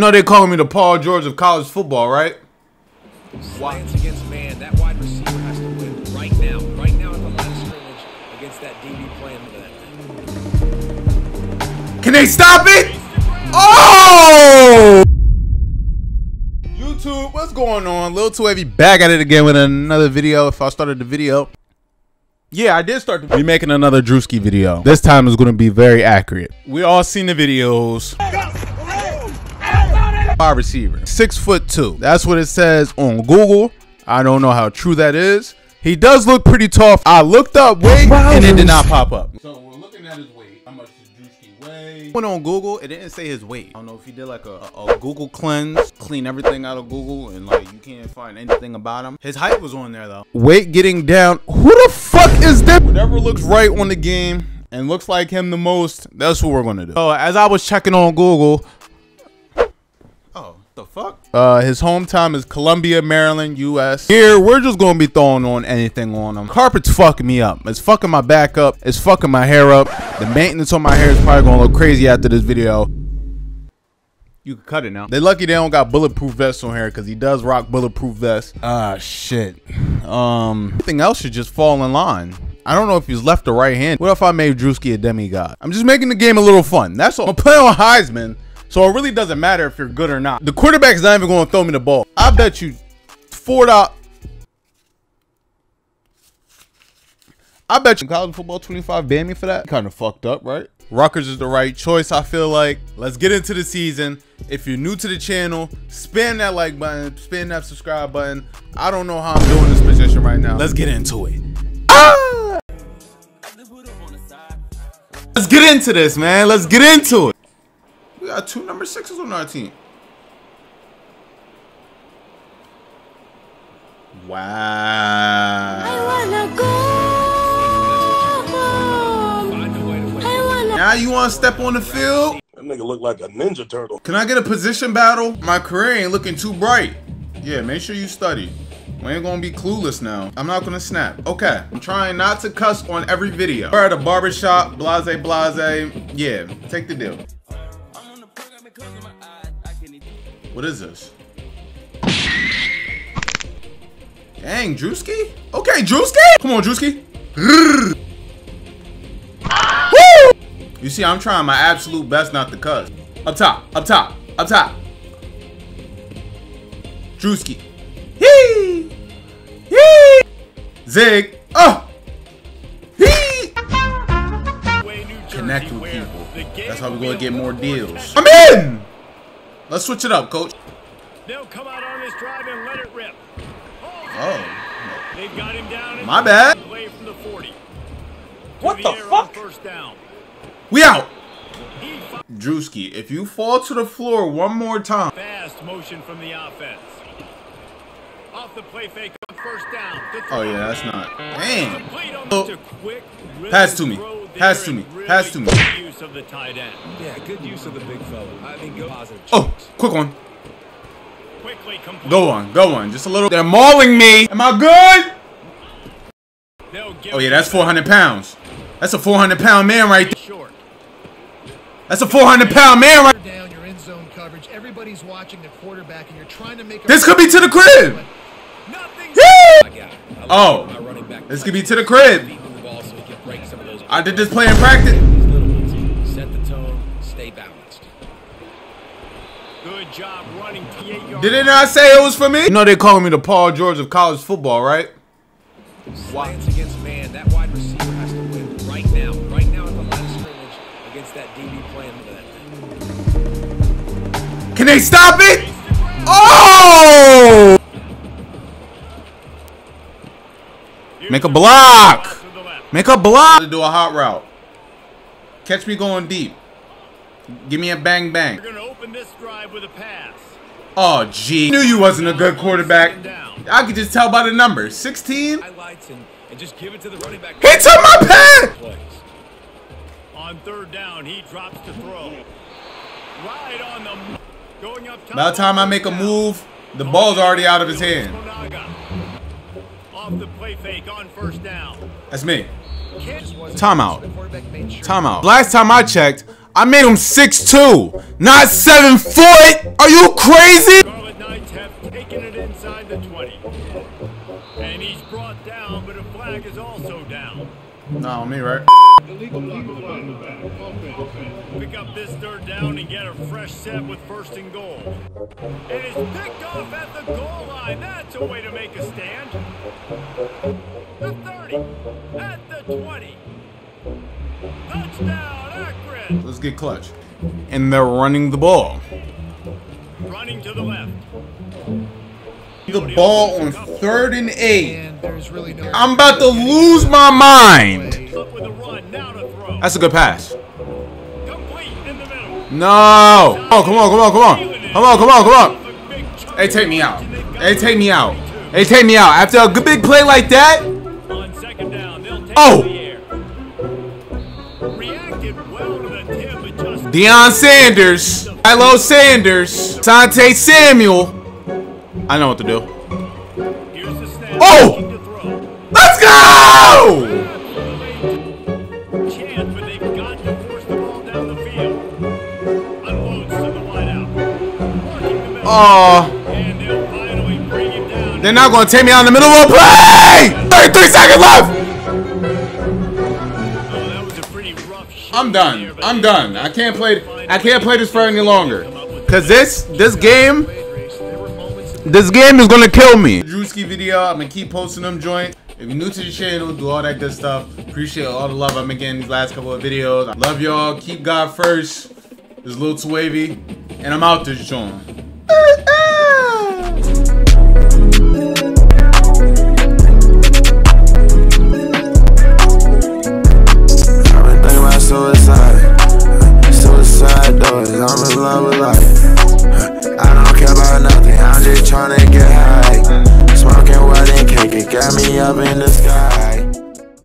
You know they call me the Paul George of college football, right? Slants against man. That wide receiver has to win right now. Right now at the line of scrimmage against that DB playing that. Can they stop it? Oh! YouTube, what's going on? Little Too Wavy back at it again with another video. If I started the video, yeah, I did start. We making another Drewski video. This time is going to be very accurate. We all seen the videos. Wide receiver, six foot two. That's what it says on Google. I don't know how true that is. He does look pretty tall. I looked up weight and it did not pop up. So we're looking at his weight. How much does Drewski weigh? Went on Google. It didn't say his weight. I don't know if he did like a, a, a Google cleanse, clean everything out of Google, and like you can't find anything about him. His height was on there though. Weight getting down. Who the fuck is that? Whatever looks right on the game and looks like him the most, that's what we're gonna do. So as I was checking on Google, fuck? Uh, his hometown is Columbia, Maryland, U.S. Here, we're just gonna be throwing on anything on him. Carpet's fucking me up. It's fucking my back up. It's fucking my hair up. The maintenance on my hair is probably gonna look crazy after this video. You can cut it now. They lucky they don't got bulletproof vests on here because he does rock bulletproof vests. Ah, shit. Um, everything else should just fall in line. I don't know if he's left or right hand. What if I made Drewski a demigod? I'm just making the game a little fun. That's all. I'm playing on Heisman. So it really doesn't matter if you're good or not. The quarterback's not even going to throw me the ball. I bet you four dollars. I bet you college football 25 banned me for that. Kind of fucked up, right? Rutgers is the right choice, I feel like. Let's get into the season. If you're new to the channel, spam that like button, spam that subscribe button. I don't know how I'm doing this position right now. Let's get into it. Ah! Let's get into this, man. Let's get into it. We got two number sixes on our team. Wow. Now you want to step on the field? That nigga look like a ninja turtle. Can I get a position battle? My career ain't looking too bright. Yeah, make sure you study. We ain't gonna be clueless now. I'm not gonna snap. Okay, I'm trying not to cuss on every video. We're at a barbershop, blase blase. Yeah, take the deal. What is this? Dang, Drewski? Okay, Drewski? Come on, Drewski. You see, I'm trying my absolute best not to cuss. Up top, up top, up top. Drewski. Hee! Hee! Zig. Oh! Hee! Connect with people. That's how we're gonna get more deals. I'm in! Let's switch it up, coach. They'll come out on this drive and let it rip. Oh. They've got him down. My bad. Away from the 40. What To the fuck? First down. We out. He Drewski, if you fall to the floor one more time. fast motion from the offense. Off the play fake on first down. Oh, yeah, that's not. Damn. Oh. Pass to me. Throw Pass to me. and Pass to me. Use of the tight end. Yeah, good use of the big fella. I mean, go positive. Oh, quick one. Quickly complete. Go on, go on. Just a little. They're mauling me. Am I good? Oh, yeah, that's 400 pounds. That's a 400 pound man right there. short. That's a 400 pound man right down your end zone coverage. Everybody's watching the quarterback, and you're trying to make. This could be to the crib. Nothing. Woo! I got it. I like Oh. my running back This could be to the crib. feet on the ball so he can break some of those. I did this play in practice. Set the tone. Stay balanced. Good job running to eight yards. Did it not say it was for me? You know they calling me the Paul George of college football, right? Slants against man. That wide receiver has to win right now. Right now at the line of scrimmage against that DB playing that. Can they stop it? Oh! Make a block. To the left. Make a block. Do a hot route. Catch me going deep. Give me a bang bang. We're gonna open this drive with a pass. Oh, gee. Knew you wasn't a good quarterback. I could just tell by the numbers. 16? Highlights and, and just give it to the running back. He took my pad! Plays. On third down, he drops to throw. Right on the going up top. By the time I make a move, the ball's already out of his hand. Off the play fake on first down. That's me. Timeout. The quarterback made sure- Timeout. Last time I checked, I made him 6'2", not 7 foot. Are you crazy? Charlotte Knights have taken it inside the 20. And he's brought down, but a flag is also down. No, me, right? Pick up this third down and get a fresh set with first and goal. It's picked off at the goal line. That's a way to make a stand. The 30, at the 20. Touchdown, Akron. Let's get clutch. And they're running the ball. Running to the left. The ball on third and eight. And there's really no. I'm about to lose my mind. Up with a run, now to throw. That's a good pass. Complete in the middle. No. Oh, come on, come on, come on. Come on, come on, come on. A big chunk Hey, take me out. Hey, take me out. Hey, take me out. After a good big play like that, just Deion Sanders, Shilo Sanders, Sante Samuel. I know what to do. Oh! Let's go! Oh, they're not going to take me out in the middle of a play. 33 seconds left. I'm done. I'm done. I can't play. I can't play this for any longer. Cause this this game this game is gonna kill me. Drewski video. I'm gonna keep posting them joints. If you're new to the channel, do all that good stuff. Appreciate all the love I've been getting these last couple of videos. I love y'all. Keep God first. This little too wavy, and I'm out this joint.